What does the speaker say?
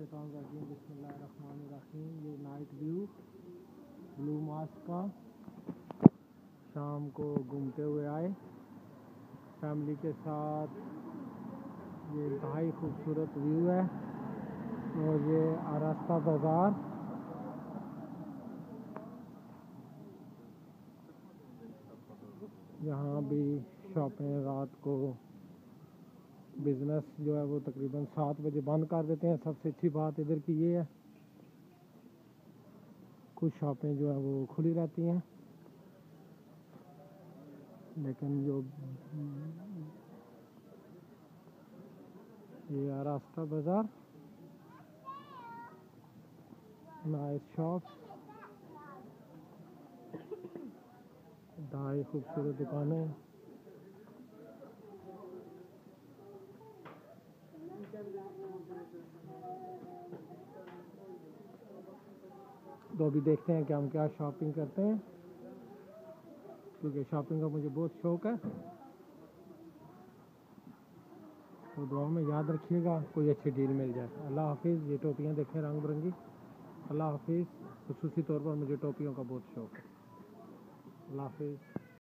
बिस्मिल्लाहिर्रहमानिर्रहीम ये night view blue mask का शाम को घूमते हुए आए फैमिली के साथ ये इंतहाई खूबसूरत व्यू है और ये आरास्ता बाज़ार यहाँ भी शॉपें रात को बिज़नेस जो है वो तकरीबन सात बजे बंद कर देते हैं। सबसे अच्छी बात इधर की ये है, कुछ शॉपें जो है वो खुली रहती हैं। लेकिन जो ये रास्ता बाज़ार, नाइस शॉप ढाई खूबसूरत दुकानें। तो अभी देखते हैं कि हम क्या शॉपिंग करते हैं। क्योंकि शॉपिंग का मुझे बहुत शौक है। तो दुआ में याद रखिएगा, कोई अच्छी डील मिल जाए। अल्लाह हाफिज़, ये टोपियाँ देखें रंग बिरंगी। अल्लाह हाफिज़, खसूसी तौर पर मुझे टोपियों का बहुत शौक है। अल्लाह हाफिज़।